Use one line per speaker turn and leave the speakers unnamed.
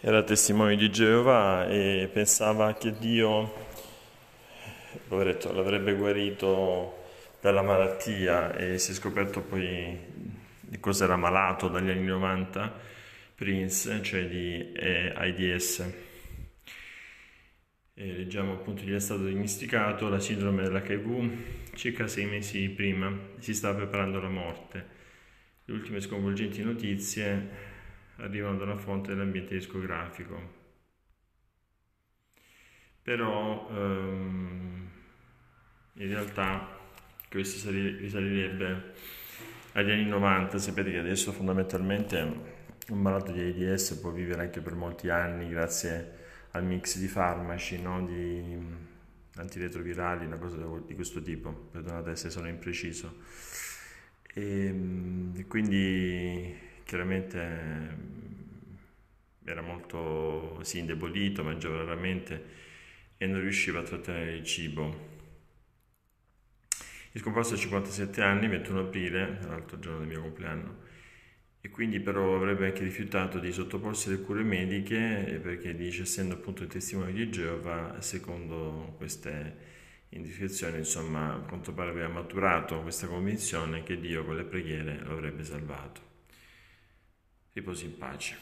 era testimone di Geova e pensava che Dio, poveretto, l'avrebbe guarito dalla malattia e si è scoperto poi di cosa era malato dagli anni 90, Prince, cioè di eh, AIDS. E leggiamo appunto gli è stato diagnosticato la sindrome dell'HIV circa sei mesi prima, si stava preparando la morte. Le ultime sconvolgenti notizie arrivano da una fonte dell'ambiente discografico. Però ehm, in realtà questo risalirebbe agli anni 90, sapete che adesso fondamentalmente un malato di AIDS può vivere anche per molti anni grazie al mix di farmaci, no? di antiretrovirali, una cosa di questo tipo, perdonate se sono impreciso. E, ehm, quindi chiaramente era molto sì, indebolito, mangiava raramente e non riusciva a trattenere il cibo. È scomparso a 57 anni, 21 aprile, l'altro giorno del mio compleanno, e quindi però avrebbe anche rifiutato di sottoporsi alle cure mediche perché dice, essendo appunto il testimone di Geova, secondo queste indicazioni, insomma, a quanto pare aveva maturato questa convinzione che Dio con le preghiere lo avrebbe salvato. Riposi in pace.